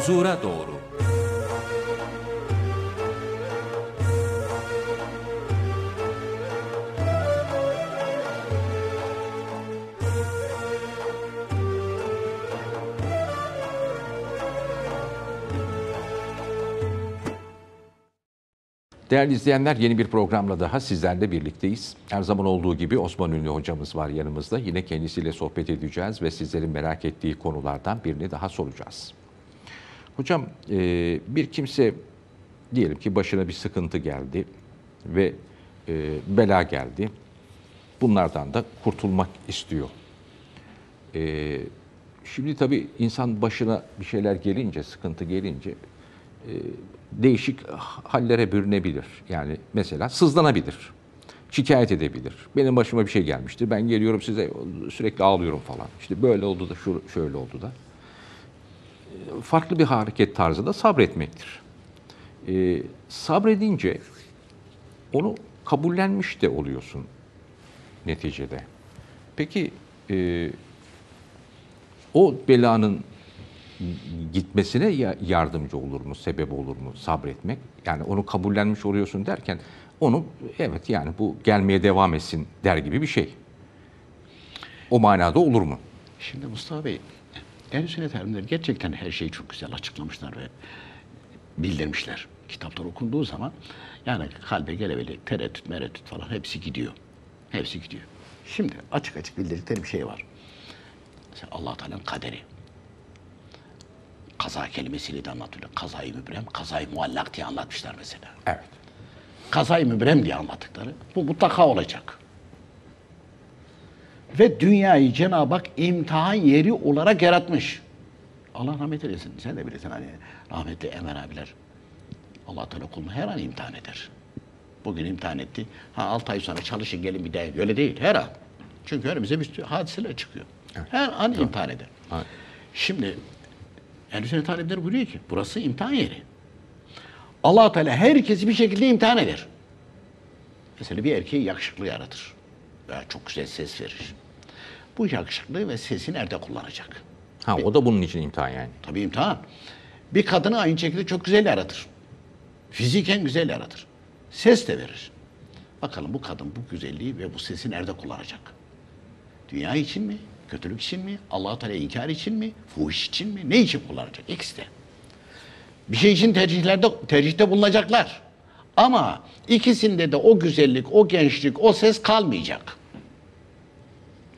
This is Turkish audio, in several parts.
Huzura doğru. Değerli izleyenler yeni bir programla daha sizlerle birlikteyiz. Her zaman olduğu gibi Osman Ünlü hocamız var yanımızda. Yine kendisiyle sohbet edeceğiz ve sizlerin merak ettiği konulardan birini daha soracağız. Hocam e, bir kimse diyelim ki başına bir sıkıntı geldi ve e, bela geldi. Bunlardan da kurtulmak istiyor. E, Şimdi tabii insan başına bir şeyler gelince, sıkıntı gelince e, değişik hallere bürünebilir. Yani mesela sızlanabilir, şikayet edebilir. Benim başıma bir şey gelmişti, ben geliyorum size sürekli ağlıyorum falan. İşte böyle oldu da, şöyle oldu da. Farklı bir hareket tarzı da sabretmektir. E, sabredince onu kabullenmiş de oluyorsun neticede. Peki e, o belanın gitmesine ya- yardımcı olur mu, sebep olur mu sabretmek? Yani onu kabullenmiş oluyorsun derken onu evet yani bu gelmeye devam etsin der gibi bir şey. O manada olur mu? Şimdi Mustafa Bey, en sünnet alimleri gerçekten her şeyi çok güzel açıklamışlar ve bildirmişler. Kitaplar okunduğu zaman yani kalbe gelebilir, tereddüt, mereddüt falan hepsi gidiyor. Hepsi gidiyor. Şimdi açık açık bildirdikleri bir şey var. Mesela allah Teala'nın kaderi. Kaza kelimesiyle de anlatılıyor. Kazayı mübrem, kazayı muallak diye anlatmışlar mesela. Evet. Kazayı mübrem diye anlattıkları. Bu mutlaka olacak. Ve dünyayı Cenab-ı Hak imtihan yeri olarak yaratmış. Allah rahmet eylesin. Sen de bilirsin hani rahmetli Emen abiler. Allah Teala kulunu her an imtihan eder. Bugün imtihan etti. Ha 6 ay sonra çalışın gelin bir daha. Öyle değil. Her an. Çünkü önümüze bir sürü hadiseler çıkıyor. Her an imtihan eder. Evet. Şimdi Ehl-i Sünnet alimleri buyuruyor ki burası imtihan yeri. allah Teala herkesi bir şekilde imtihan eder. Mesela bir erkeği yakışıklı yaratır. Veya çok güzel ses verir. Bu yakışıklığı ve sesi nerede kullanacak? Ha o da bunun için imtihan yani. Tabii imtihan. Bir kadını aynı şekilde çok güzel yaratır. Fiziken güzel yaratır. Ses de verir. Bakalım bu kadın bu güzelliği ve bu sesi nerede kullanacak? Dünya için mi? Kötülük için mi? allah Teala inkar için mi? Fuhuş için mi? Ne için kullanacak? İkisi de. Bir şey için tercihlerde, tercihte bulunacaklar. Ama ikisinde de o güzellik, o gençlik, o ses kalmayacak.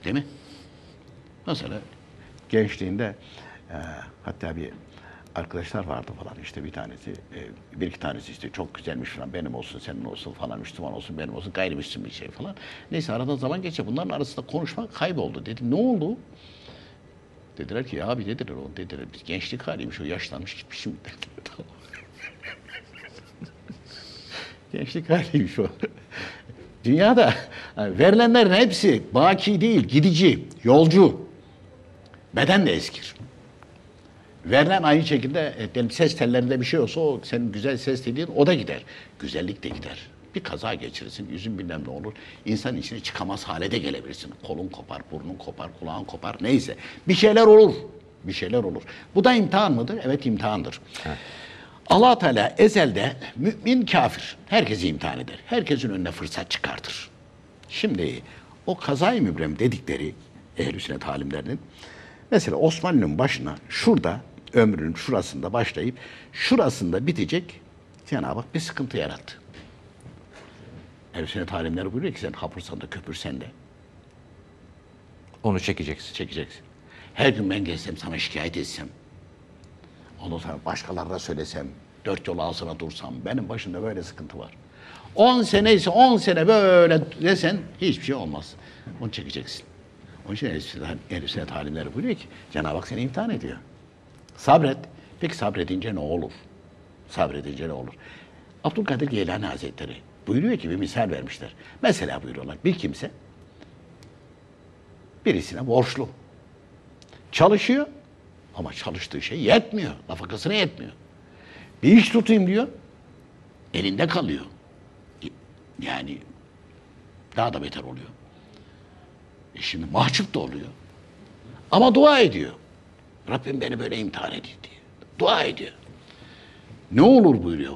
Değil mi? Mesela gençliğinde e, hatta bir arkadaşlar vardı falan işte bir tanesi e, bir iki tanesi işte çok güzelmiş falan benim olsun senin olsun falan Müslüman olsun benim olsun gayrimüslim bir şey falan. Neyse aradan zaman geçe bunların arasında konuşma kayboldu. Dedim ne oldu? Dediler ki ya abi dediler o dediler biz gençlik haliymiş o yaşlanmış gitmiş şimdi. gençlik haliymiş o. Dünyada yani verilenlerin hepsi baki değil, gidici, yolcu. Beden de eskir. Verilen aynı şekilde e, diyelim ses tellerinde bir şey olsa o senin güzel ses dediğin o da gider. Güzellik de gider. Bir kaza geçirirsin, yüzün bilmem ne olur. İnsan içine çıkamaz hale de gelebilirsin. Kolun kopar, burnun kopar, kulağın kopar neyse. Bir şeyler olur. Bir şeyler olur. Bu da imtihan mıdır? Evet imtihandır. allah Teala ezelde mümin kafir herkesi imtihan eder. Herkesin önüne fırsat çıkartır. Şimdi o kazayı mübrem dedikleri ehl-i sünnet alimlerinin mesela Osmanlı'nın başına şurada ömrünün şurasında başlayıp şurasında bitecek Cenab-ı Hak bir sıkıntı yarattı. Ehl-i sünnet alimleri buyuruyor ki sen hapursan da köpürsen de Onu çekeceksin. çekeceksin. Her gün ben gelsem sana şikayet etsem, ondan sonra başkalarına söylesem, dört yol ağzına dursam, benim başımda böyle sıkıntı var. 10 sene ise 10 sene böyle desen hiçbir şey olmaz. Onu çekeceksin. Onun için ehl sünnet alimleri buyuruyor ki Cenab-ı Hak seni imtihan ediyor. Sabret. Peki sabredince ne olur? Sabredince ne olur? Abdülkadir Geylani Hazretleri buyuruyor ki bir misal vermişler. Mesela buyuruyorlar bir kimse birisine borçlu. Çalışıyor ama çalıştığı şey yetmiyor. Nafakasına yetmiyor. Bir iş tutayım diyor. Elinde kalıyor. Yani daha da beter oluyor. E şimdi mahcup da oluyor. Ama dua ediyor. Rabbim beni böyle imtihan ediyor diye. Dua ediyor. Ne olur buyuruyor.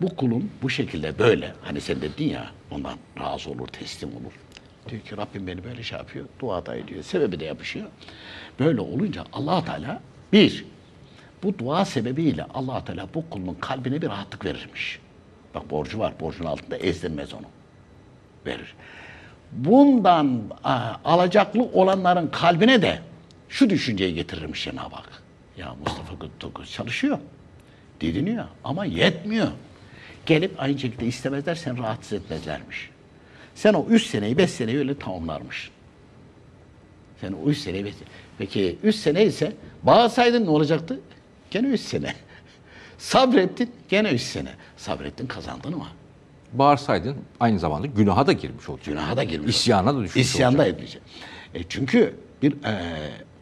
Bu kulun bu şekilde böyle hani sen dedin ya ondan razı olur, teslim olur. Diyor ki Rabbim beni böyle şey yapıyor, duada ediyor, sebebi de yapışıyor. Böyle olunca allah Teala bir, bu dua sebebiyle allah Teala bu kulun kalbine bir rahatlık verirmiş. Bak borcu var, borcun altında ezdirmez onu. Verir. Bundan a, alacaklı olanların kalbine de şu düşünceyi getirirmiş Cenab-ı Hak. Ya Mustafa Kutluköz çalışıyor, didiniyor ama yetmiyor. Gelip aynı şekilde istemezler, sen rahatsız etmezlermiş. Sen o üç seneyi, beş seneyi öyle tamamlarmış. Sen o üç seneyi, beş Peki üç sene ise bağırsaydın ne olacaktı? Gene üç sene. Sabrettin, gene üç sene. Sabrettin, kazandın ama. Bağırsaydın aynı zamanda günaha da girmiş olacaksın. Günaha da girmiş. İsyana da düşmüş İsyanda olacaksın. edecek. E çünkü bir e,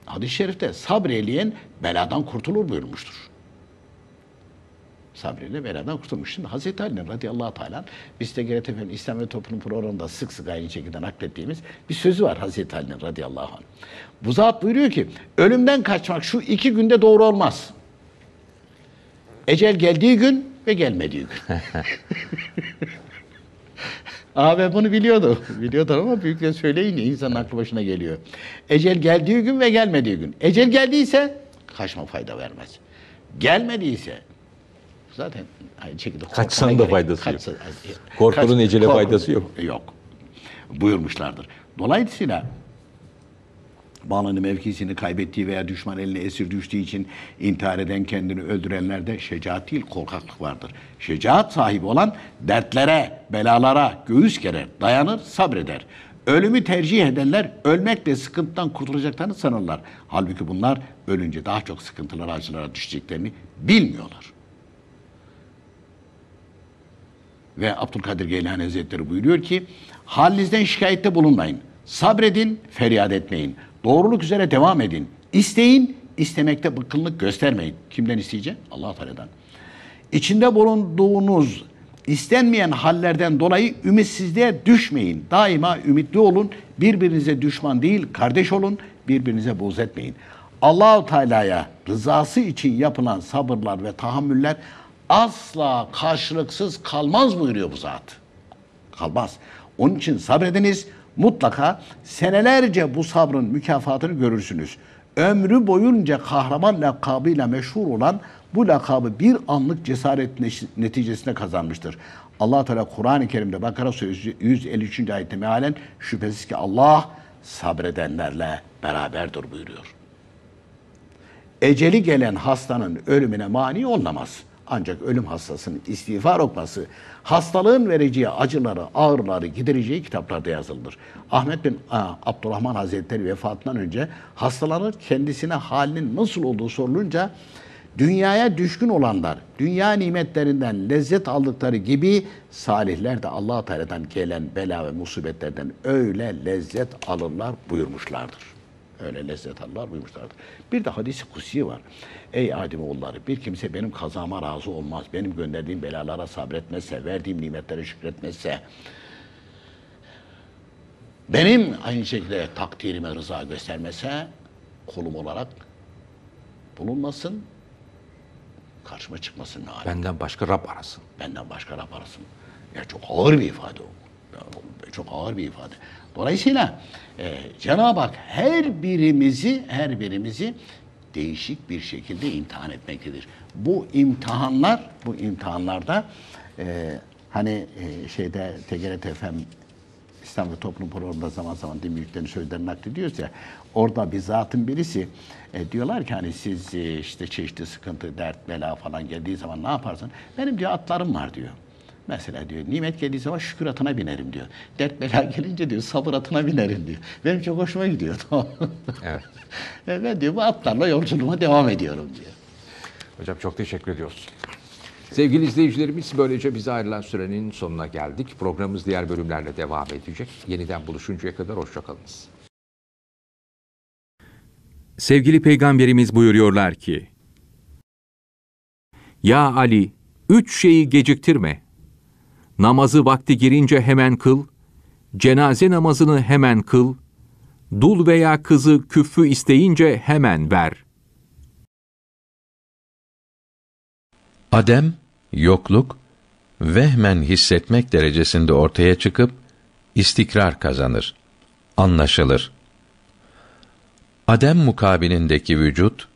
hadis-i şerifte sabreleyen beladan kurtulur buyurmuştur. Sabreyle beladan kurtulmuş. Şimdi Hazreti Ali'nin radıyallahu teala biz de GRT Efendi İslam ve Toplum programında sık sık aynı şekilde naklettiğimiz bir sözü var Hazreti Ali'nin radıyallahu anh. Bu zat buyuruyor ki ölümden kaçmak şu iki günde doğru olmaz. Ecel geldiği gün ve gelmediği gün. Abi bunu biliyordu. Biliyordu ama büyükler söyleyince insanın aklı başına geliyor. Ecel geldiği gün ve gelmediği gün. Ecel geldiyse kaçma fayda vermez. Gelmediyse zaten aynı şekilde Kaçsan da gerek- faydası yok. kaçsa- Korkunun ecele korkunun- faydası yok. Yok. Buyurmuşlardır. Dolayısıyla bağlanı mevkisini kaybettiği veya düşman eline esir düştüğü için intihar eden kendini öldürenlerde şecaat değil korkaklık vardır. Şecaat sahibi olan dertlere, belalara göğüs gerer, dayanır, sabreder. Ölümü tercih edenler ölmekle sıkıntıdan kurtulacaklarını sanırlar. Halbuki bunlar ölünce daha çok sıkıntılara, acılara düşeceklerini bilmiyorlar. Ve Abdülkadir Geylani Hazretleri buyuruyor ki halinizden şikayette bulunmayın. Sabredin, feryat etmeyin. Doğruluk üzere devam edin. İsteyin, istemekte bıkkınlık göstermeyin. Kimden isteyecek? allah Teala'dan. İçinde bulunduğunuz istenmeyen hallerden dolayı ümitsizliğe düşmeyin. Daima ümitli olun. Birbirinize düşman değil, kardeş olun. Birbirinize buğz etmeyin. Allahu Teala'ya rızası için yapılan sabırlar ve tahammüller asla karşılıksız kalmaz buyuruyor bu zat. Kalmaz. Onun için sabrediniz. Mutlaka senelerce bu sabrın mükafatını görürsünüz. Ömrü boyunca kahraman lakabıyla meşhur olan bu lakabı bir anlık cesaret neticesinde kazanmıştır. allah Teala Kur'an-ı Kerim'de Bakara Suresi 153. ayette mealen şüphesiz ki Allah sabredenlerle beraberdir buyuruyor. Eceli gelen hastanın ölümüne mani olamaz. Ancak ölüm hastasının istiğfar okuması, hastalığın vereceği acıları, ağrıları gidereceği kitaplarda yazılıdır. Ahmet bin Abdurrahman Hazretleri vefatından önce hastalanır kendisine halinin nasıl olduğu sorulunca dünyaya düşkün olanlar, dünya nimetlerinden lezzet aldıkları gibi salihler de allah Teala'dan gelen bela ve musibetlerden öyle lezzet alırlar buyurmuşlardır. Öyle lezzet alırlar buyurmuşlardır. Bir de hadisi kusi var. Ey Ademoğulları bir kimse benim kazama razı olmaz, benim gönderdiğim belalara sabretmezse, verdiğim nimetlere şükretmezse, benim aynı şekilde takdirime rıza göstermese, kulum olarak bulunmasın, karşıma çıkmasın nalim Benden başka Rab arasın. benden başka Rab arasın. Ya çok ağır bir ifade o. Ya çok ağır bir ifade. Dolayısıyla e, Cenab-ı Hak her birimizi, her birimizi değişik bir şekilde imtihan etmektedir. Bu imtihanlar, bu imtihanlarda e, hani e, şeyde TGRT FM ve Toplum programında zaman zaman din büyüklerinin sözlerini naklediyoruz ya. Orada bir zatın birisi e, diyorlar ki hani siz e, işte çeşitli sıkıntı, dert, bela falan geldiği zaman ne yaparsın? Benim diyor atlarım var diyor. Mesela diyor nimet geldiği zaman şükür atına binerim diyor. Dert bela gelince diyor sabır atına binerim diyor. Benim çok hoşuma gidiyor. Tamam. Evet. Ben diyor bu atlarla yolculuğuma devam ediyorum diyor. Hocam çok teşekkür ediyoruz. Sevgili izleyicilerimiz böylece bize ayrılan sürenin sonuna geldik. Programımız diğer bölümlerle devam edecek. Yeniden buluşuncaya kadar hoşçakalınız. Sevgili Peygamberimiz buyuruyorlar ki, Ya Ali, üç şeyi geciktirme. Namazı vakti girince hemen kıl, cenaze namazını hemen kıl, dul veya kızı küffü isteyince hemen ver. Adem, yokluk, vehmen hissetmek derecesinde ortaya çıkıp istikrar kazanır, anlaşılır. Adem mukabilindeki vücut,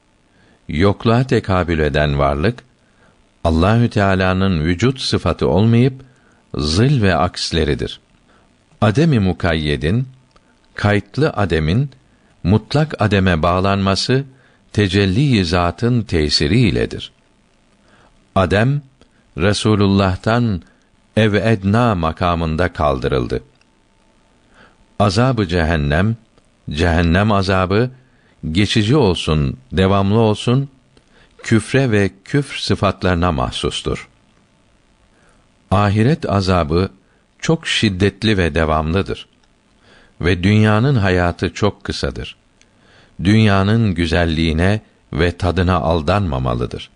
yokluğa tekabül eden varlık, Allahü Teala'nın vücut sıfatı olmayıp zıl ve aksleridir. Ademi mukayyedin kayıtlı ademin mutlak ademe bağlanması tecelli zatın tesiri iledir. Adem Resulullah'tan ev edna makamında kaldırıldı. Azabı cehennem, cehennem azabı geçici olsun, devamlı olsun, küfre ve küfr sıfatlarına mahsustur. Ahiret azabı çok şiddetli ve devamlıdır. Ve dünyanın hayatı çok kısadır. Dünyanın güzelliğine ve tadına aldanmamalıdır.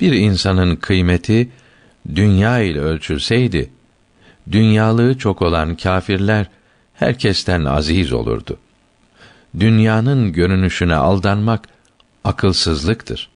Bir insanın kıymeti dünya ile ölçülseydi, dünyalığı çok olan kâfirler herkesten aziz olurdu. Dünyanın görünüşüne aldanmak akılsızlıktır.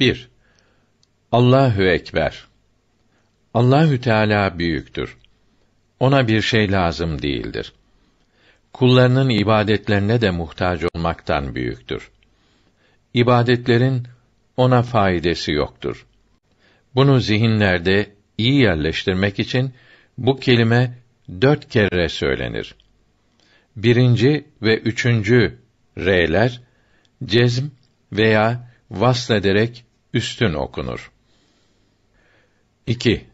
Bir, Allahü ekber. Allahü Teala büyüktür. Ona bir şey lazım değildir. Kullarının ibadetlerine de muhtaç olmaktan büyüktür. İbadetlerin ona faydası yoktur. Bunu zihinlerde iyi yerleştirmek için bu kelime dört kere söylenir. Birinci ve üçüncü r'ler cezm veya vaslederek üstün okunur. 2.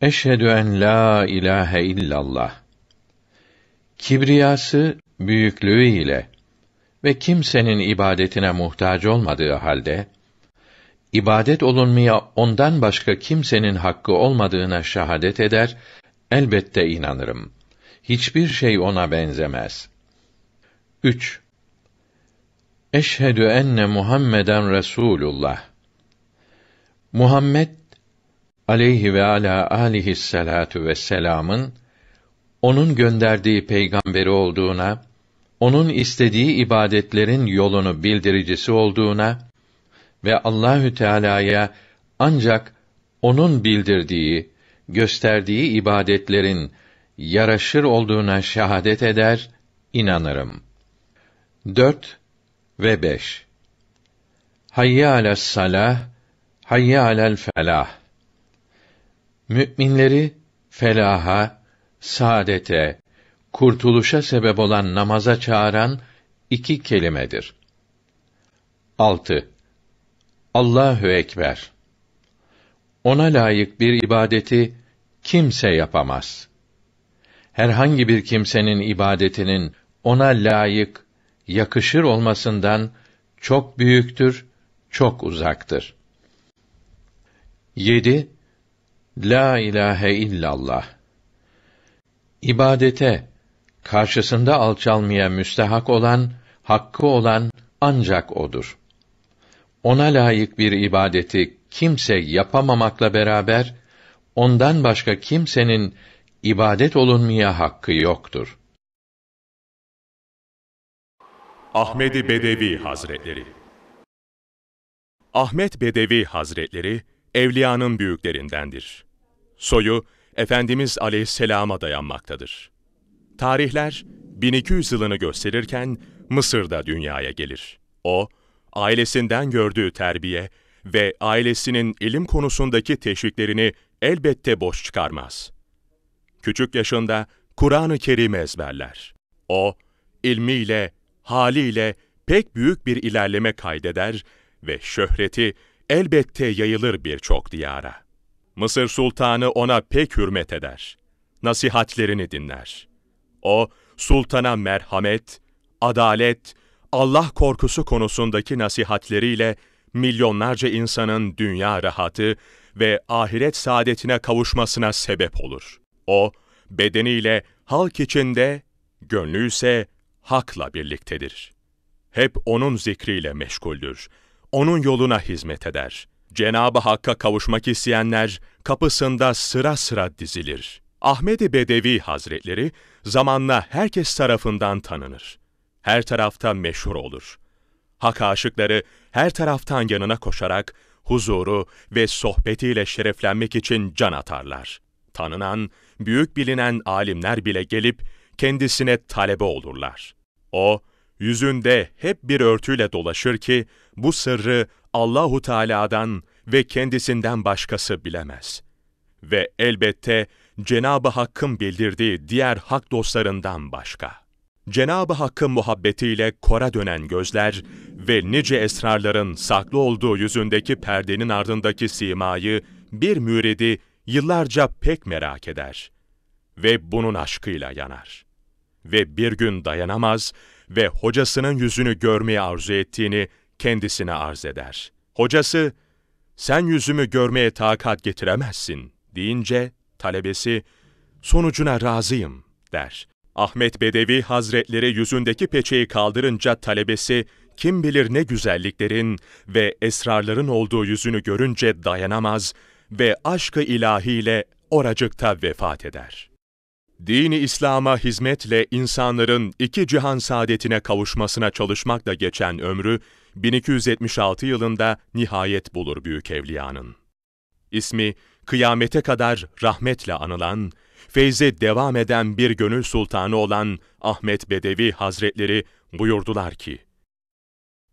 Eşhedü en la ilahe illallah. Kibriyası, büyüklüğü ile ve kimsenin ibadetine muhtaç olmadığı halde, ibadet olunmaya ondan başka kimsenin hakkı olmadığına şahadet eder, elbette inanırım. Hiçbir şey ona benzemez. 3. Eşhedü enne Muhammeden Resulullah. Muhammed aleyhi ve ala alihi salatu vesselam'ın onun gönderdiği peygamberi olduğuna, onun istediği ibadetlerin yolunu bildiricisi olduğuna ve Allahü Teala'ya ancak onun bildirdiği, gösterdiği ibadetlerin yaraşır olduğuna şahadet eder, inanırım. 4 ve 5 Hayye alas salah, hayye alel felah. Müminleri felaha, saadete, kurtuluşa sebep olan namaza çağıran iki kelimedir. 6. Allahu ekber. Ona layık bir ibadeti kimse yapamaz. Herhangi bir kimsenin ibadetinin ona layık, yakışır olmasından çok büyüktür, çok uzaktır. 7. La ilahe illallah. İbadete, karşısında alçalmaya müstehak olan, hakkı olan ancak odur. Ona layık bir ibadeti kimse yapamamakla beraber ondan başka kimsenin ibadet olunmaya hakkı yoktur. Ahmedi Bedevi Hazretleri Ahmet Bedevi Hazretleri evliyanın büyüklerindendir. Soyu Efendimiz Aleyhisselam'a dayanmaktadır. Tarihler 1200 yılını gösterirken Mısır'da dünyaya gelir. O, ailesinden gördüğü terbiye ve ailesinin ilim konusundaki teşviklerini elbette boş çıkarmaz. Küçük yaşında Kur'an-ı Kerim ezberler. O, ilmiyle, haliyle pek büyük bir ilerleme kaydeder ve şöhreti elbette yayılır birçok diyara. Mısır sultanı ona pek hürmet eder. Nasihatlerini dinler. O, sultana merhamet, adalet, Allah korkusu konusundaki nasihatleriyle milyonlarca insanın dünya rahatı ve ahiret saadetine kavuşmasına sebep olur. O, bedeniyle halk içinde, gönlü ise hakla birliktedir. Hep onun zikriyle meşguldür. Onun yoluna hizmet eder. Cenab-ı Hakk'a kavuşmak isteyenler kapısında sıra sıra dizilir. Ahmedi Bedevi Hazretleri zamanla herkes tarafından tanınır. Her tarafta meşhur olur. Hak aşıkları her taraftan yanına koşarak huzuru ve sohbetiyle şereflenmek için can atarlar. Tanınan, büyük bilinen alimler bile gelip kendisine talebe olurlar. O, yüzünde hep bir örtüyle dolaşır ki bu sırrı Allahu Teala'dan ve kendisinden başkası bilemez. Ve elbette Cenab-ı Hakk'ın bildirdiği diğer hak dostlarından başka. Cenab-ı Hakk'ın muhabbetiyle kora dönen gözler ve nice esrarların saklı olduğu yüzündeki perdenin ardındaki simayı bir müridi yıllarca pek merak eder ve bunun aşkıyla yanar. Ve bir gün dayanamaz ve hocasının yüzünü görmeye arzu ettiğini kendisine arz eder. Hocası, sen yüzümü görmeye takat getiremezsin deyince talebesi, sonucuna razıyım der. Ahmet Bedevi Hazretleri yüzündeki peçeyi kaldırınca talebesi, kim bilir ne güzelliklerin ve esrarların olduğu yüzünü görünce dayanamaz ve aşkı ilahiyle oracıkta vefat eder. Dini İslam'a hizmetle insanların iki cihan saadetine kavuşmasına çalışmakla geçen ömrü 1276 yılında nihayet bulur büyük evliyanın. İsmi kıyamete kadar rahmetle anılan, feyze devam eden bir gönül sultanı olan Ahmet Bedevi Hazretleri buyurdular ki,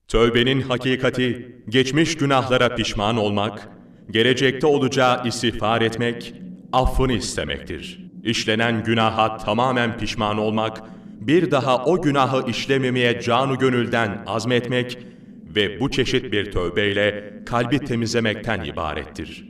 Tövbenin hakikati, geçmiş günahlara pişman olmak, gelecekte olacağı istiğfar etmek, affını istemektir. İşlenen günaha tamamen pişman olmak, bir daha o günahı işlememeye canu gönülden azmetmek ve bu çeşit bir tövbeyle kalbi temizlemekten ibarettir.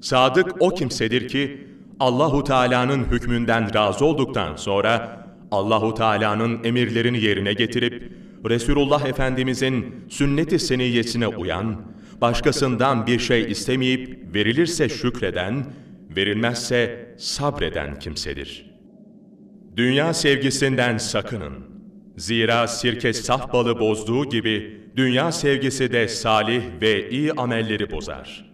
Sadık o kimsedir ki Allahu Teala'nın hükmünden razı olduktan sonra Allahu Teala'nın emirlerini yerine getirip Resulullah Efendimizin sünnet-i seniyyesine uyan, başkasından bir şey istemeyip verilirse şükreden, verilmezse sabreden kimsedir. Dünya sevgisinden sakının. Zira sirke saf balı bozduğu gibi dünya sevgisi de salih ve iyi amelleri bozar.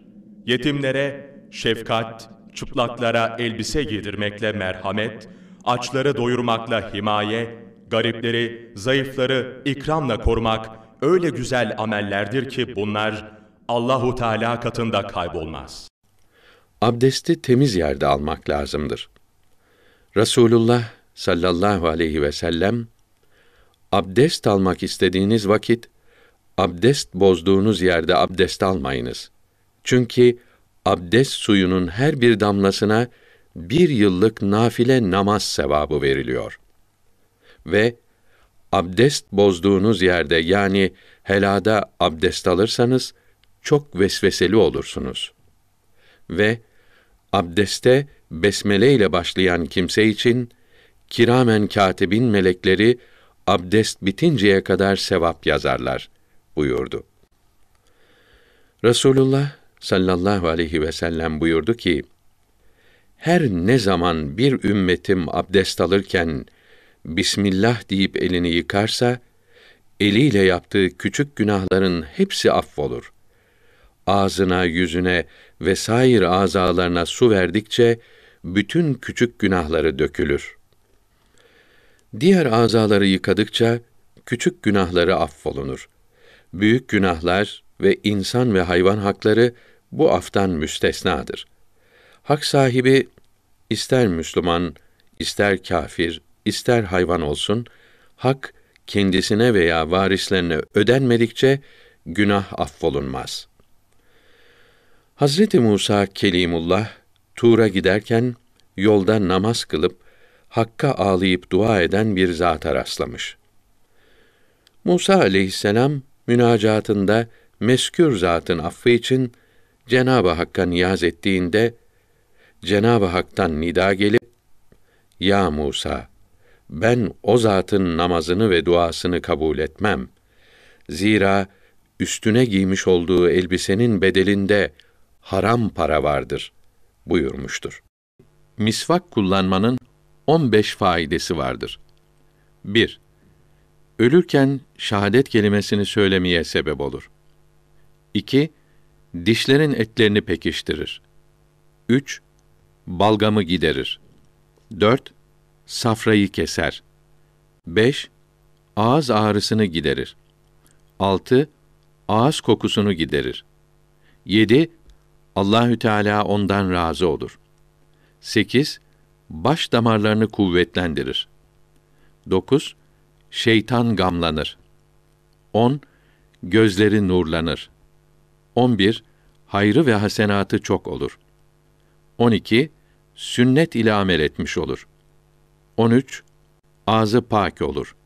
yetimlere şefkat, çıplaklara elbise giydirmekle merhamet, açları doyurmakla himaye, garipleri, zayıfları ikramla korumak öyle güzel amellerdir ki bunlar Allahu Teala katında kaybolmaz. Abdesti temiz yerde almak lazımdır. Resulullah sallallahu aleyhi ve sellem abdest almak istediğiniz vakit abdest bozduğunuz yerde abdest almayınız. Çünkü abdest suyunun her bir damlasına bir yıllık nafile namaz sevabı veriliyor. Ve abdest bozduğunuz yerde yani helada abdest alırsanız çok vesveseli olursunuz. Ve abdeste besmele ile başlayan kimse için kiramen katibin melekleri abdest bitinceye kadar sevap yazarlar buyurdu. Resulullah sallallahu aleyhi ve sellem buyurdu ki, her ne zaman bir ümmetim abdest alırken Bismillah deyip elini yıkarsa, eliyle yaptığı küçük günahların hepsi affolur. Ağzına, yüzüne ve sair azalarına su verdikçe, bütün küçük günahları dökülür. Diğer azaları yıkadıkça, küçük günahları affolunur. Büyük günahlar ve insan ve hayvan hakları bu aftan müstesnadır. Hak sahibi ister Müslüman, ister kafir, ister hayvan olsun, hak kendisine veya varislerine ödenmedikçe günah affolunmaz. Hazreti Musa Kelimullah Tur'a giderken yolda namaz kılıp Hakk'a ağlayıp dua eden bir zata rastlamış. Musa aleyhisselam münacatında meskür zatın affı için Cenab-ı Hakk'a niyaz ettiğinde Cenab-ı Hak'tan nida gelip Ya Musa ben o zatın namazını ve duasını kabul etmem. Zira üstüne giymiş olduğu elbisenin bedelinde haram para vardır buyurmuştur. Misvak kullanmanın 15 faidesi vardır. 1. Ölürken şahadet kelimesini söylemeye sebep olur. 2. Dişlerin etlerini pekiştirir. 3. Balgamı giderir. 4. Safrayı keser. 5. Ağız ağrısını giderir. 6. Ağız kokusunu giderir. 7. Allahü Teala ondan razı olur. 8. Baş damarlarını kuvvetlendirir. 9. Şeytan gamlanır. 10. Gözleri nurlanır. 11. Hayrı ve hasenatı çok olur. 12. Sünnet ile amel etmiş olur. 13. Ağzı pak olur.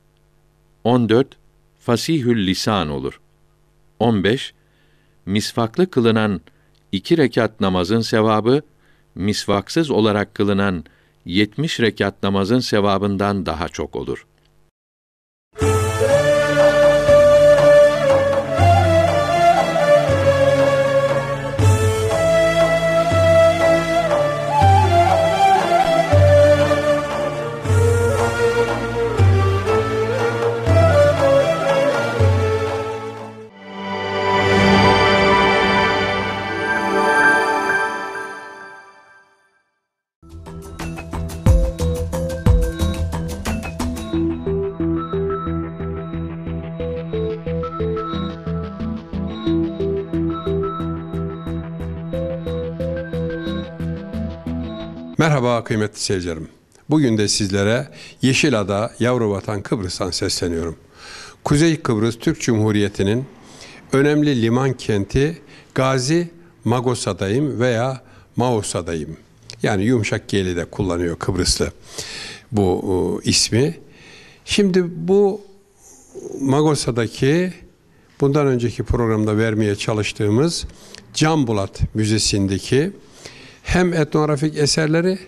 14. Fasihül lisan olur. 15. Misvaklı kılınan iki rekat namazın sevabı, misvaksız olarak kılınan 70 rekat namazın sevabından daha çok olur. Merhaba kıymetli seyircilerim. Bugün de sizlere Yeşilada, Yavru Vatan Kıbrıs'tan sesleniyorum. Kuzey Kıbrıs Türk Cumhuriyeti'nin önemli liman kenti Gazi Magosa'dayım veya Maosa'dayım. Yani yumuşak G'li de kullanıyor Kıbrıslı bu e, ismi. Şimdi bu Magosa'daki bundan önceki programda vermeye çalıştığımız Can Bulat Müzesi'ndeki hem etnografik eserleri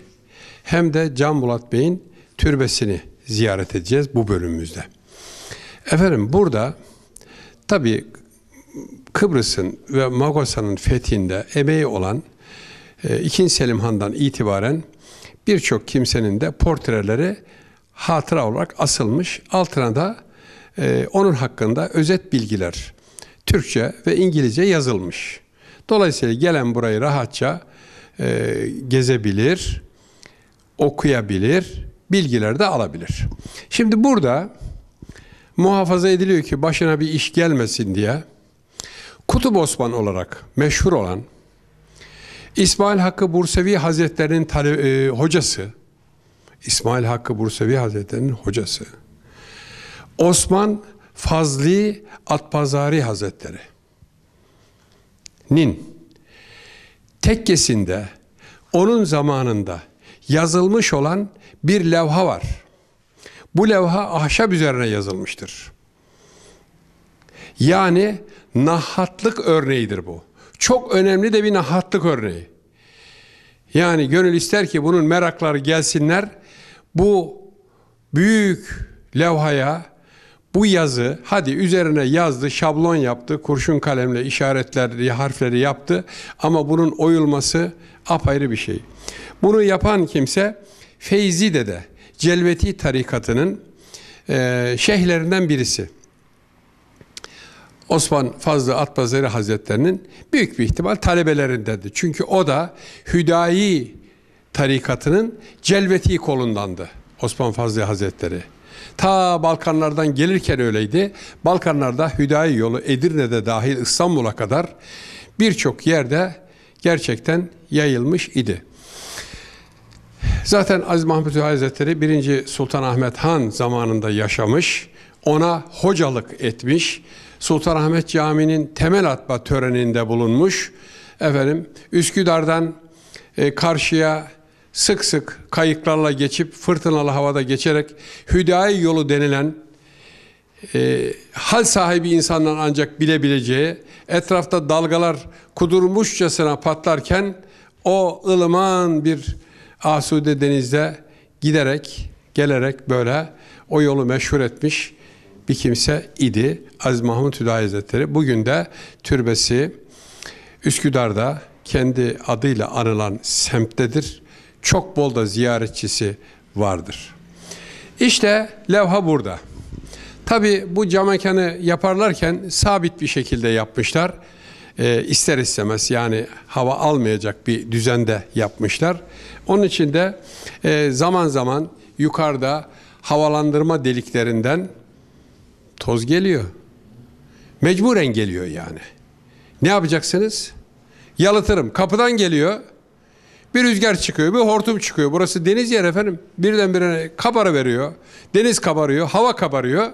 hem de Can Bulat Bey'in türbesini ziyaret edeceğiz bu bölümümüzde. Efendim burada tabi Kıbrıs'ın ve Magosa'nın fethinde emeği olan e, 2. Selim Han'dan itibaren birçok kimsenin de portreleri hatıra olarak asılmış. Altına da e, onun hakkında özet bilgiler Türkçe ve İngilizce yazılmış. Dolayısıyla gelen burayı rahatça e, gezebilir, okuyabilir, bilgiler de alabilir. Şimdi burada muhafaza ediliyor ki başına bir iş gelmesin diye Kutup Osman olarak meşhur olan İsmail Hakkı Bursevi Hazretleri'nin e, hocası İsmail Hakkı Bursevi Hazretleri'nin hocası Osman Fazli Atpazari Hazretleri nin tekkesinde onun zamanında yazılmış olan bir levha var. Bu levha ahşap üzerine yazılmıştır. Yani nahatlık örneğidir bu. Çok önemli de bir nahatlık örneği. Yani gönül ister ki bunun merakları gelsinler. Bu büyük levhaya bu yazı hadi üzerine yazdı, şablon yaptı, kurşun kalemle işaretleri, harfleri yaptı ama bunun oyulması apayrı bir şey. Bunu yapan kimse Feyzi Dede, Celveti tarikatının eee şeyhlerinden birisi. Osman Fazlı Atpazarı Hazretlerinin büyük bir ihtimal talebelerindendi. Çünkü o da Hüdayi tarikatının Celveti kolundandı Osman Fazlı Hazretleri. Ta Balkanlardan gelirken öyleydi. Balkanlarda Hüdayi yolu Edirne'de dahil İstanbul'a kadar birçok yerde gerçekten yayılmış idi. Zaten Aziz Mahmut Hazretleri 1. Sultan Ahmet Han zamanında yaşamış, ona hocalık etmiş, Sultanahmet Camii'nin temel atma töreninde bulunmuş. Efendim Üsküdar'dan e, karşıya sık sık kayıklarla geçip fırtınalı havada geçerek Hüdayi yolu denilen e, hal sahibi insanların ancak bilebileceği etrafta dalgalar kudurmuşçasına patlarken o ılıman bir asude denizde giderek gelerek böyle o yolu meşhur etmiş bir kimse idi Aziz Mahmut Hüdayi Hazretleri. Bugün de türbesi Üsküdar'da kendi adıyla anılan semttedir. Çok bol da ziyaretçisi vardır. İşte levha burada. Tabi bu cam mekanı yaparlarken sabit bir şekilde yapmışlar. E, ister istemez yani hava almayacak bir düzende yapmışlar. Onun için de e, zaman zaman yukarıda havalandırma deliklerinden toz geliyor. Mecburen geliyor yani. Ne yapacaksınız? Yalıtırım. Kapıdan geliyor. Bir rüzgar çıkıyor, bir hortum çıkıyor. Burası deniz yer efendim. Birdenbire kabara veriyor. Deniz kabarıyor, hava kabarıyor.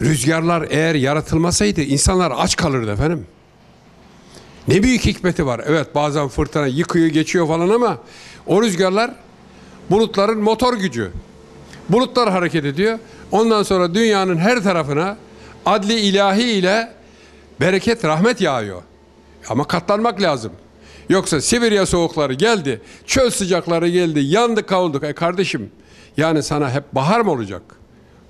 Rüzgarlar eğer yaratılmasaydı insanlar aç kalırdı efendim. Ne büyük hikmeti var. Evet bazen fırtına yıkıyor geçiyor falan ama o rüzgarlar bulutların motor gücü. Bulutlar hareket ediyor. Ondan sonra dünyanın her tarafına adli ilahi ile bereket rahmet yağıyor. Ama katlanmak lazım. Yoksa Sibirya soğukları geldi, çöl sıcakları geldi, yandık kavulduk. E kardeşim yani sana hep bahar mı olacak?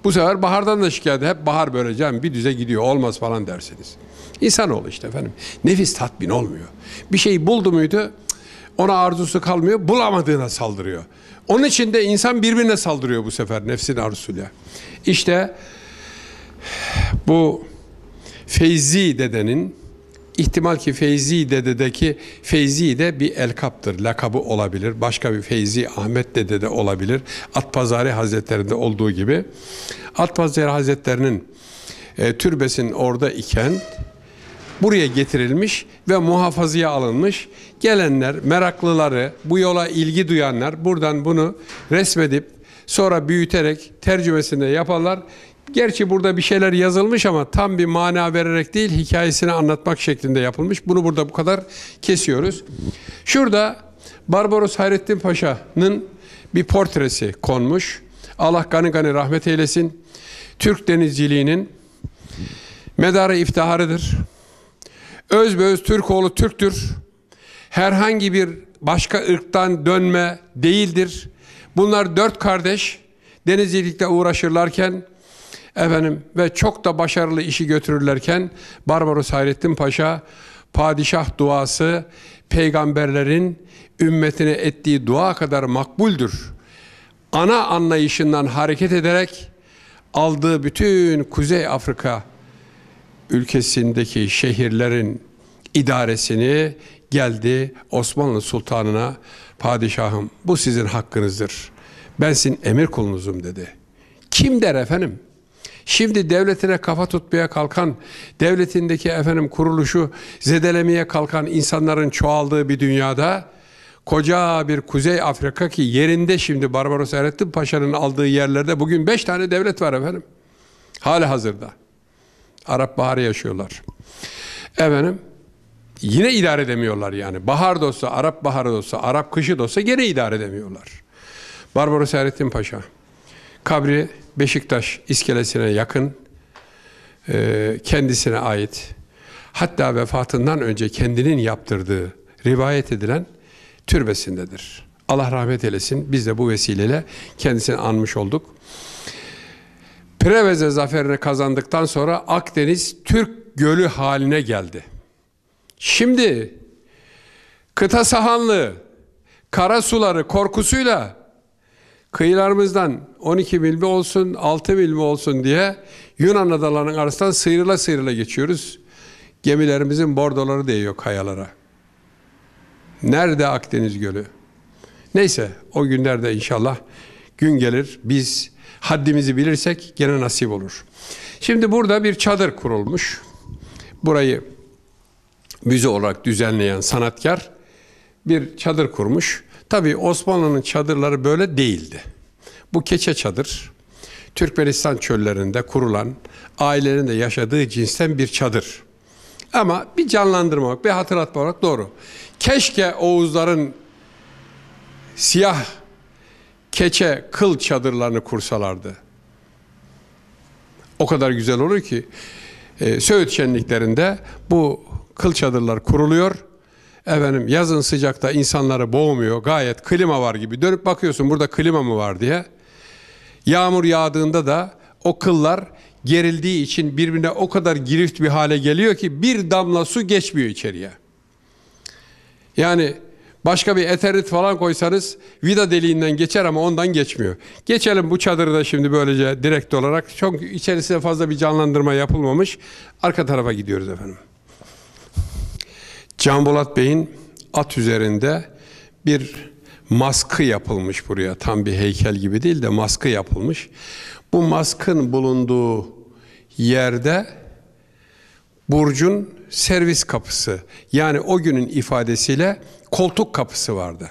Bu sefer bahardan da şikayet hep bahar böyle canım bir düze gidiyor olmaz falan dersiniz. İnsanoğlu işte efendim. Nefis tatmin olmuyor. Bir şeyi buldu muydu ona arzusu kalmıyor bulamadığına saldırıyor. Onun için de insan birbirine saldırıyor bu sefer nefsin arzusuyla. İşte bu Feyzi dedenin ihtimal ki Feyzi dededeki Feyzi de bir elkaptır, lakabı olabilir. Başka bir Feyzi Ahmet dede de olabilir. Atpazari Hazretleri'nde olduğu gibi. Atpazari Hazretleri'nin e, türbesinin orada iken buraya getirilmiş ve muhafazaya alınmış. Gelenler, meraklıları, bu yola ilgi duyanlar buradan bunu resmedip sonra büyüterek tercümesini yaparlar. Gerçi burada bir şeyler yazılmış ama tam bir mana vererek değil hikayesini anlatmak şeklinde yapılmış. Bunu burada bu kadar kesiyoruz. Şurada Barbaros Hayrettin Paşa'nın bir portresi konmuş. Allah gani gani rahmet eylesin. Türk denizciliğinin medarı iftiharıdır. Özbeöz Türkoğlu Türktür. Herhangi bir başka ırktan dönme değildir. Bunlar dört kardeş denizcilikle uğraşırlarken efendim ve çok da başarılı işi götürürlerken Barbaros Hayrettin Paşa padişah duası peygamberlerin ümmetine ettiği dua kadar makbuldür. Ana anlayışından hareket ederek aldığı bütün Kuzey Afrika ülkesindeki şehirlerin idaresini geldi Osmanlı Sultanına padişahım bu sizin hakkınızdır. Ben sizin emir kulunuzum dedi. Kim der efendim? Şimdi devletine kafa tutmaya kalkan, devletindeki efendim kuruluşu zedelemeye kalkan insanların çoğaldığı bir dünyada koca bir Kuzey Afrika ki yerinde şimdi Barbaros Erettin Paşa'nın aldığı yerlerde bugün beş tane devlet var efendim. Hali hazırda. Arap Baharı yaşıyorlar. Efendim yine idare edemiyorlar yani. Bahar da Arap baharı da Arap kışı da olsa gene idare edemiyorlar. Barbaros Hayrettin Paşa. Kabri Beşiktaş iskelesine yakın, e, kendisine ait. Hatta vefatından önce kendinin yaptırdığı rivayet edilen türbesindedir. Allah rahmet eylesin. Biz de bu vesileyle kendisini anmış olduk. Preveze zaferini kazandıktan sonra Akdeniz Türk gölü haline geldi. Şimdi kıta sahanlığı, kara suları korkusuyla kıyılarımızdan 12 mil mi olsun, 6 mil mi olsun diye Yunan adalarının arasından sıyrıla sıyrıla geçiyoruz. Gemilerimizin bordoları değiyor kayalara. Nerede Akdeniz Gölü? Neyse o günlerde inşallah gün gelir biz haddimizi bilirsek gene nasip olur. Şimdi burada bir çadır kurulmuş. Burayı müze olarak düzenleyen sanatkar bir çadır kurmuş. Tabii Osmanlı'nın çadırları böyle değildi. Bu keçe çadır. Türkmenistan çöllerinde kurulan, ailelerin de yaşadığı cinsten bir çadır. Ama bir canlandırma, bir hatırlatma olarak doğru. Keşke Oğuzların siyah keçe kıl çadırlarını kursalardı. O kadar güzel olur ki e, Söğüt şenliklerinde bu kıl çadırlar kuruluyor. Efendim yazın sıcakta insanları boğmuyor. Gayet klima var gibi. Dönüp bakıyorsun burada klima mı var diye. Yağmur yağdığında da o kıllar gerildiği için birbirine o kadar girift bir hale geliyor ki bir damla su geçmiyor içeriye. Yani başka bir eterit falan koysanız vida deliğinden geçer ama ondan geçmiyor. Geçelim bu çadırı da şimdi böylece direkt olarak. Çok içerisine fazla bir canlandırma yapılmamış. Arka tarafa gidiyoruz efendim. Can Bolat Bey'in at üzerinde bir maskı yapılmış buraya. Tam bir heykel gibi değil de maskı yapılmış. Bu maskın bulunduğu yerde Burcun servis kapısı yani o günün ifadesiyle koltuk kapısı vardı.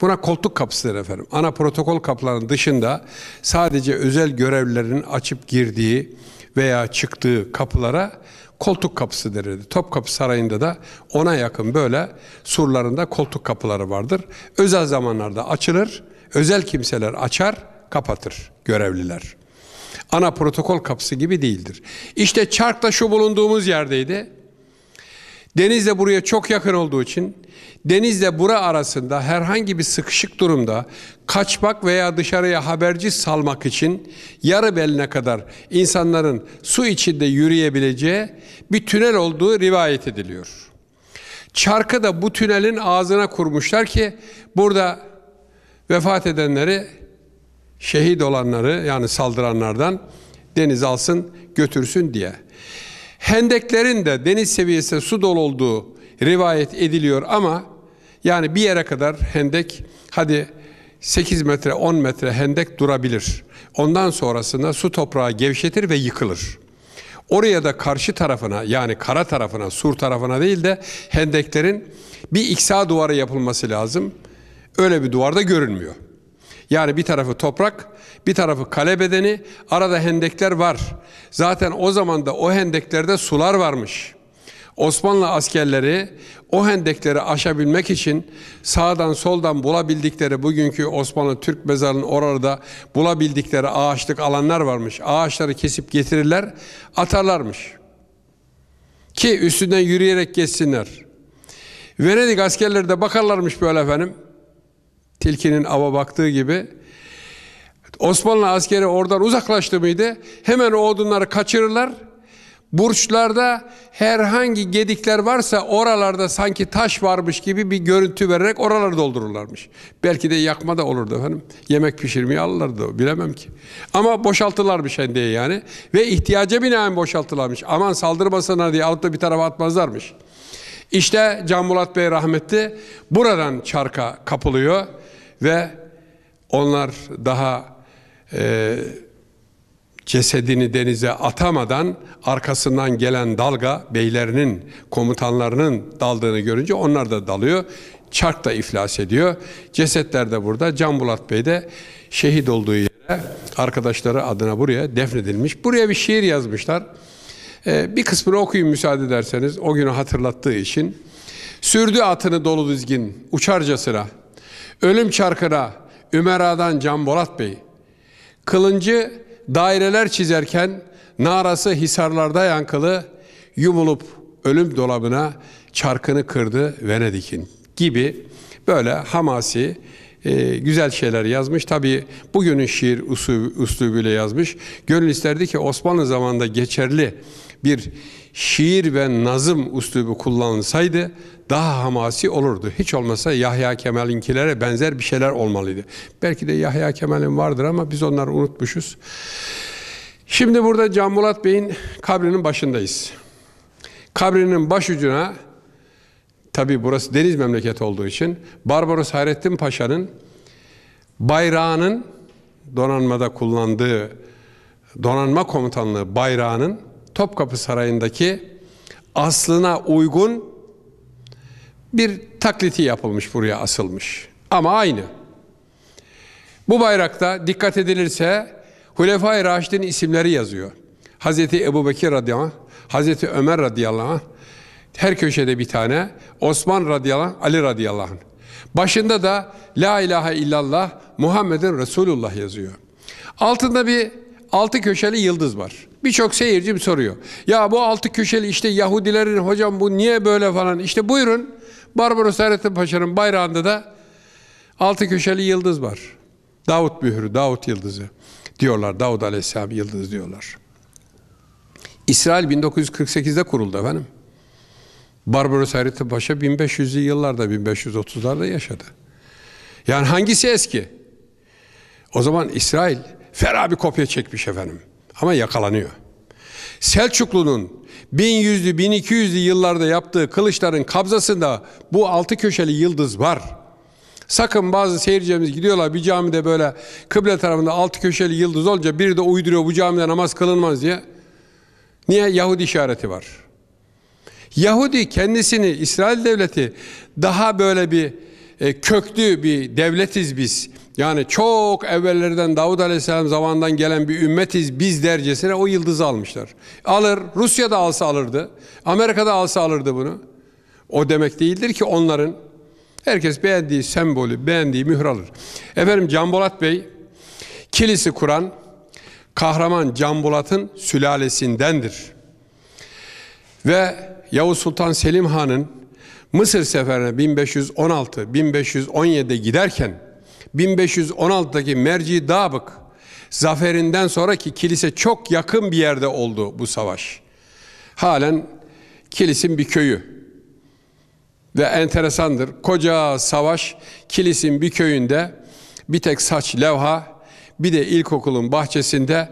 Buna koltuk kapısıdır efendim. Ana protokol kapılarının dışında sadece özel görevlilerin açıp girdiği veya çıktığı kapılara koltuk kapısı denirdi. Topkapı Sarayı'nda da ona yakın böyle surlarında koltuk kapıları vardır. Özel zamanlarda açılır, özel kimseler açar, kapatır görevliler. Ana protokol kapısı gibi değildir. İşte Çark'ta şu bulunduğumuz yerdeydi. Denizle buraya çok yakın olduğu için denizle bura arasında herhangi bir sıkışık durumda kaçmak veya dışarıya haberci salmak için yarı beline kadar insanların su içinde yürüyebileceği bir tünel olduğu rivayet ediliyor. Çarkı da bu tünelin ağzına kurmuşlar ki burada vefat edenleri şehit olanları yani saldıranlardan deniz alsın götürsün diye. Hendeklerin de deniz seviyesinde su dolu olduğu rivayet ediliyor ama yani bir yere kadar hendek hadi 8 metre 10 metre hendek durabilir. Ondan sonrasında su toprağı gevşetir ve yıkılır. Oraya da karşı tarafına yani kara tarafına, sur tarafına değil de hendeklerin bir iksa duvarı yapılması lazım. Öyle bir duvarda görünmüyor. Yani bir tarafı toprak, bir tarafı kale bedeni, arada hendekler var. Zaten o zaman da o hendeklerde sular varmış. Osmanlı askerleri o hendekleri aşabilmek için sağdan soldan bulabildikleri bugünkü Osmanlı Türk mezarının orada bulabildikleri ağaçlık alanlar varmış. Ağaçları kesip getirirler, atarlarmış. Ki üstünden yürüyerek geçsinler. Venedik askerleri de bakarlarmış böyle efendim tilkinin ava baktığı gibi Osmanlı askeri oradan uzaklaştı mıydı? Hemen o odunları kaçırırlar. Burçlarda herhangi gedikler varsa oralarda sanki taş varmış gibi bir görüntü vererek oraları doldururlarmış. Belki de yakma da olurdu efendim. Yemek pişirmeyi alırlardı bilemem ki. Ama boşaltırlarmış hendeyi yani. Ve ihtiyaca binaen boşaltırlarmış. Aman saldırmasınlar diye alıp da bir tarafa atmazlarmış. İşte Can Bulat Bey rahmetli buradan çarka kapılıyor ve onlar daha e, cesedini denize atamadan arkasından gelen dalga beylerinin komutanlarının daldığını görünce onlar da dalıyor. Çark da iflas ediyor. Cesetler de burada. Can Bulat Bey de şehit olduğu yere arkadaşları adına buraya defnedilmiş. Buraya bir şiir yazmışlar. Ee, bir kısmını okuyun müsaade ederseniz o günü hatırlattığı için. Sürdü atını dolu dizgin uçarcasına. Ölüm çarkına Ümera'dan Can Bolat Bey. Kılıncı daireler çizerken narası hisarlarda yankılı yumulup ölüm dolabına çarkını kırdı Venedik'in gibi böyle hamasi e, güzel şeyler yazmış. Tabii bugünün şiir üslubuyla yazmış. Gönül isterdi ki Osmanlı zamanında geçerli bir şiir ve nazım üslubu kullanılsaydı daha hamasi olurdu. Hiç olmasa Yahya Kemal'inkilere benzer bir şeyler olmalıydı. Belki de Yahya Kemal'in vardır ama biz onları unutmuşuz. Şimdi burada Can Bulat Bey'in kabrinin başındayız. Kabrinin başucuna tabi burası deniz memleketi olduğu için Barbaros Hayrettin Paşa'nın bayrağının donanmada kullandığı donanma komutanlığı bayrağının Topkapı Sarayı'ndaki aslına uygun bir takliti yapılmış buraya asılmış. Ama aynı. Bu bayrakta dikkat edilirse Hulefai Raşid'in isimleri yazıyor. Hazreti Ebu Bekir radıyallahu anh, Hazreti Ömer radıyallahu anh, her köşede bir tane, Osman radıyallahu anh, Ali radıyallahu anh. Başında da La ilahe illallah Muhammedin Resulullah yazıyor. Altında bir altı köşeli yıldız var. Birçok seyircim soruyor. Ya bu altı köşeli işte Yahudilerin hocam bu niye böyle falan. İşte buyurun Barbaros Hayrettin Paşa'nın bayrağında da altı köşeli yıldız var. Davut mührü, Davut yıldızı diyorlar. Davud Aleyhisselam yıldız diyorlar. İsrail 1948'de kuruldu efendim. Barbaros Hayrettin Paşa 1500'lü yıllarda 1530'larda yaşadı. Yani hangisi eski? O zaman İsrail ferah bir kopya çekmiş efendim. Ama yakalanıyor. Selçuklu'nun 1100'lü 1200'lü yıllarda yaptığı kılıçların kabzasında bu altı köşeli yıldız var. Sakın bazı seyircilerimiz gidiyorlar bir camide böyle kıble tarafında altı köşeli yıldız olunca biri de uyduruyor bu camide namaz kılınmaz diye. Niye? Yahudi işareti var. Yahudi kendisini İsrail devleti daha böyle bir e, köklü bir devletiz biz. Yani çok evvellerden Davud Aleyhisselam zamanından gelen bir ümmetiz biz dercesine o yıldızı almışlar. Alır, Rusya'da alsa alırdı, Amerika'da alsa alırdı bunu. O demek değildir ki onların herkes beğendiği sembolü, beğendiği mühür alır. Efendim Can Bolat Bey, kilisi kuran kahraman Can Bolat'ın sülalesindendir. Ve Yavuz Sultan Selim Han'ın Mısır seferine 1516-1517'de giderken 1516'daki Merci Dabık zaferinden sonraki kilise çok yakın bir yerde oldu bu savaş. Halen kilisin bir köyü. Ve enteresandır. Koca savaş kilisin bir köyünde bir tek saç levha bir de ilkokulun bahçesinde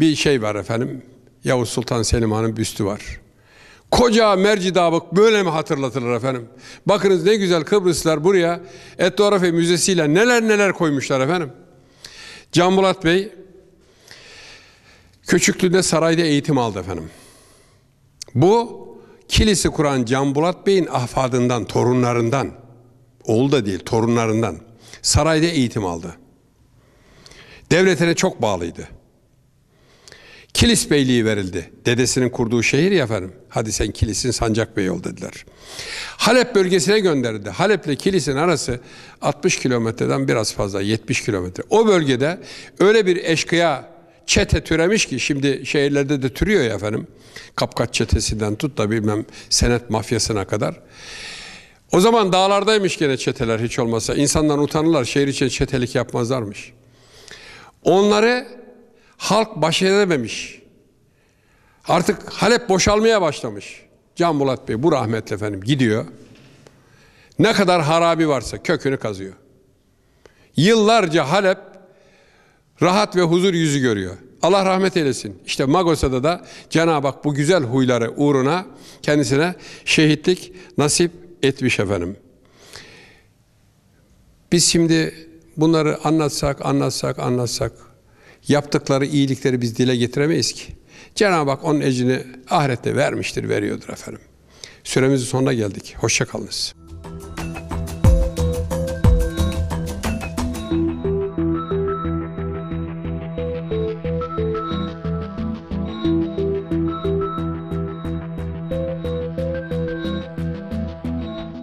bir şey var efendim. Yavuz Sultan Selim Han'ın büstü var. Koca Mercidabık böyle mi hatırlatılır efendim? Bakınız ne güzel Kıbrıslılar buraya etnografya müzesiyle neler neler koymuşlar efendim. Can Bulat Bey Küçüklüğünde sarayda eğitim aldı efendim. Bu kilisi kuran Can Bulat Bey'in ahfadından, torunlarından, oğlu da değil torunlarından sarayda eğitim aldı. Devletine çok bağlıydı. Kilis Beyliği verildi. Dedesinin kurduğu şehir ya efendim. Hadi sen Kilis'in Sancak Bey ol dediler. Halep bölgesine gönderildi. Halep ile Kilis'in arası 60 kilometreden biraz fazla 70 kilometre. O bölgede öyle bir eşkıya çete türemiş ki şimdi şehirlerde de türüyor ya efendim. Kapkaç çetesinden tut da bilmem senet mafyasına kadar. O zaman dağlardaymış gene çeteler hiç olmasa. İnsanlar utanırlar şehir için çetelik yapmazlarmış. Onları halk baş edememiş. Artık Halep boşalmaya başlamış. Can Bulat Bey bu rahmetli efendim gidiyor. Ne kadar harabi varsa kökünü kazıyor. Yıllarca Halep rahat ve huzur yüzü görüyor. Allah rahmet eylesin. İşte Magosa'da da Cenab-ı Hak bu güzel huyları uğruna kendisine şehitlik nasip etmiş efendim. Biz şimdi bunları anlatsak, anlatsak, anlatsak yaptıkları iyilikleri biz dile getiremeyiz ki. Cenab-ı Hak onun ecrini ahirette vermiştir, veriyordur efendim. Süremizin sonuna geldik. Hoşça kalınız.